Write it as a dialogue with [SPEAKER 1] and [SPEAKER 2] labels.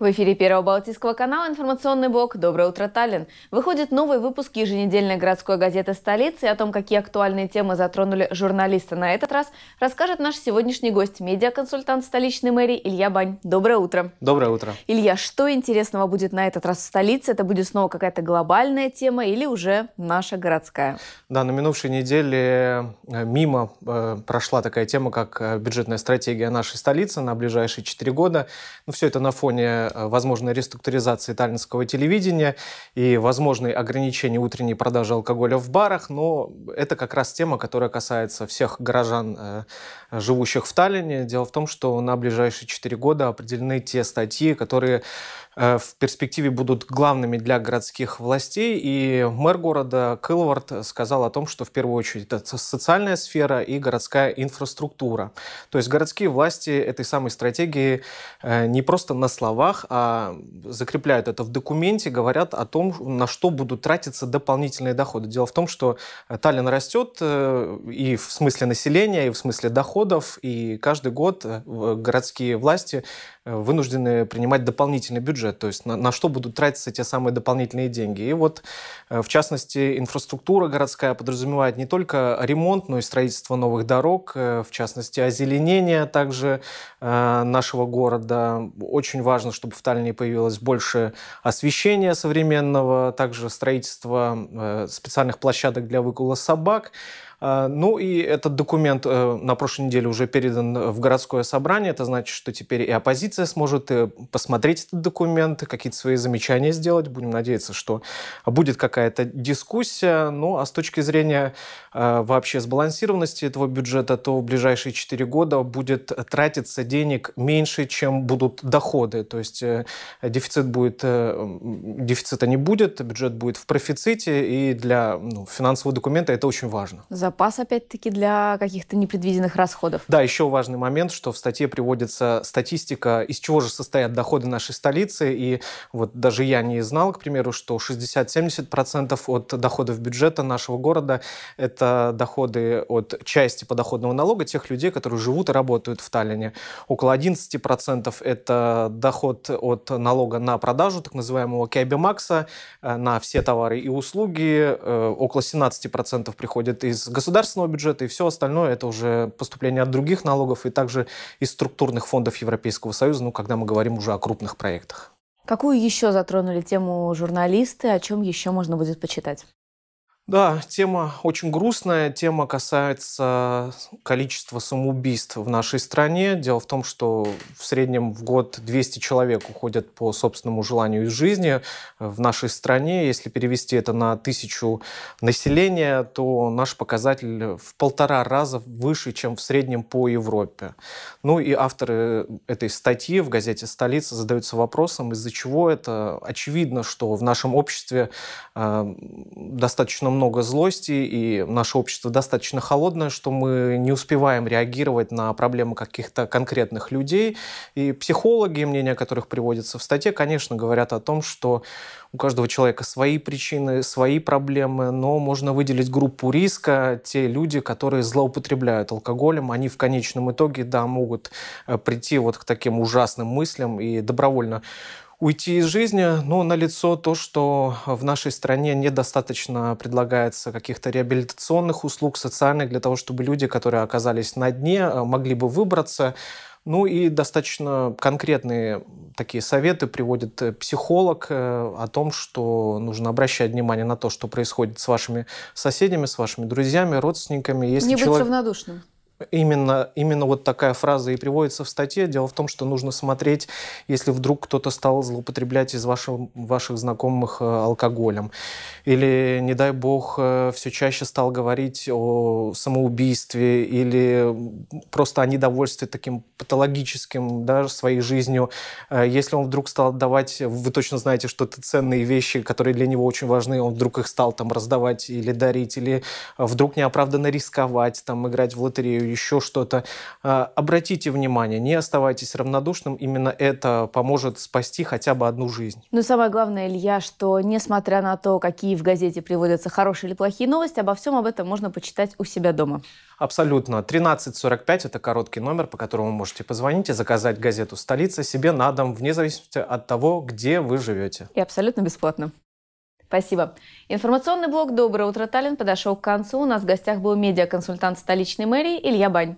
[SPEAKER 1] В эфире Первого Балтийского канала информационный блок «Доброе утро, Таллин». Выходит новый выпуск еженедельной городской газеты столицы. О том, какие актуальные темы затронули журналисты на этот раз, расскажет наш сегодняшний гость, медиаконсультант столичной мэрии Илья Бань. Доброе утро.
[SPEAKER 2] Доброе утро.
[SPEAKER 1] Илья, что интересного будет на этот раз в столице? Это будет снова какая-то глобальная тема или уже наша городская?
[SPEAKER 2] Да, на минувшей неделе э, мимо э, прошла такая тема, как э, бюджетная стратегия нашей столицы на ближайшие четыре года. Ну, все это на фоне Э, возможной реструктуризации таллинского телевидения и возможные ограничения утренней продажи алкоголя в барах, но это как раз тема, которая касается всех горожан, э, живущих в Таллине. Дело в том, что на ближайшие четыре года определены те статьи, которые в перспективе будут главными для городских властей. И мэр города Кылвард сказал о том, что в первую очередь это социальная сфера и городская инфраструктура. То есть городские власти этой самой стратегии э, не просто на словах, а закрепляют это в документе, говорят о том, на что будут тратиться дополнительные доходы. Дело в том, что Таллин растет э, и в смысле населения, и в смысле доходов, и каждый год городские власти вынуждены принимать дополнительный бюджет, то есть на, на что будут тратиться те самые дополнительные деньги. И вот, э, в частности, инфраструктура городская подразумевает не только ремонт, но и строительство новых дорог, э, в частности, озеленение также э, нашего города. Очень важно, чтобы в Таллине появилось больше освещения современного, также строительство специальных площадок для выгула собак. Ну и этот документ на прошлой неделе уже передан в городское собрание. Это значит, что теперь и оппозиция сможет э, посмотреть этот документ, какие-то свои замечания сделать. Будем надеяться, что будет какая-то дискуссия. Ну а с точки зрения э, вообще сбалансированности этого бюджета, то в ближайшие 4 года будет тратиться денег меньше, чем будут доходы. То есть дефицит будет, дефицита не будет, бюджет будет в профиците, и для ну, финансового документа это очень важно.
[SPEAKER 1] За запас, опять-таки, для каких-то непредвиденных расходов.
[SPEAKER 2] Да, еще важный момент, что в статье приводится статистика, из чего же состоят доходы нашей столицы. И вот даже я не знал, к примеру, что 60-70% от доходов бюджета нашего города – это доходы от части подоходного налога тех людей, которые живут и работают в Таллине. Около 11% – это доход от налога на продажу, так называемого Кэбимакса, э, на все товары и услуги. Э, около 17% приходит из государственного бюджета, и все остальное это уже поступление от других налогов и также из структурных фондов Европейского Союза, ну, когда мы говорим уже о крупных проектах.
[SPEAKER 1] Какую еще затронули тему журналисты, о чем еще можно будет почитать?
[SPEAKER 2] Да, тема очень грустная. Тема касается количества самоубийств в нашей стране. Дело в том, что в среднем в год 200 человек уходят по собственному желанию из жизни в нашей стране. Если перевести это на тысячу населения, то наш показатель в полтора раза выше, чем в среднем по Европе. Ну и авторы этой статьи в газете «Столица» задаются вопросом, из-за чего это. Очевидно, что в нашем обществе э, достаточно много злости, и наше общество достаточно холодное, что мы не успеваем реагировать на проблемы каких-то конкретных людей. И психологи, мнения которых приводятся в статье, конечно, говорят о том, что у каждого человека свои причины, свои проблемы, но можно выделить группу риска. Те люди, которые злоупотребляют алкоголем, они в конечном итоге, да, могут э, прийти вот к таким ужасным мыслям и добровольно уйти из жизни, но налицо то, что в нашей стране недостаточно предлагается каких-то реабилитационных услуг, социальных, для того, чтобы люди, которые оказались на дне, э, могли бы выбраться. Ну и достаточно конкретные такие советы приводит э, психолог э, о том, что нужно обращать внимание на то, что происходит с вашими соседями, с вашими друзьями, родственниками.
[SPEAKER 1] Если Не человек... быть равнодушным.
[SPEAKER 2] Именно, именно вот такая фраза и приводится в статье. Дело в том, что нужно смотреть, если вдруг кто-то стал злоупотреблять из ваших, ваших знакомых э, алкоголем. Или, не дай бог, э, все чаще стал говорить о самоубийстве или просто о недовольстве таким патологическим да, своей жизнью. Э, если он вдруг стал давать, вы точно знаете, что это ценные вещи, которые для него очень важны, он вдруг их стал там раздавать или дарить, или вдруг неоправданно рисковать, там, играть в лотерею, еще что-то. А, обратите внимание, не оставайтесь равнодушным. Именно это поможет спасти хотя бы одну жизнь.
[SPEAKER 1] Но самое главное, Илья, что несмотря на то, какие в газете приводятся хорошие или плохие новости, обо всем об этом можно почитать у себя дома.
[SPEAKER 2] Абсолютно. 1345 – это короткий номер, по которому вы можете позвонить и заказать газету «Столица» себе на дом, вне зависимости от того, где вы живете.
[SPEAKER 1] И абсолютно бесплатно. Спасибо. Информационный блок «Доброе утро, Таллин» подошел к концу. У нас в гостях был медиаконсультант столичной мэрии Илья Бань.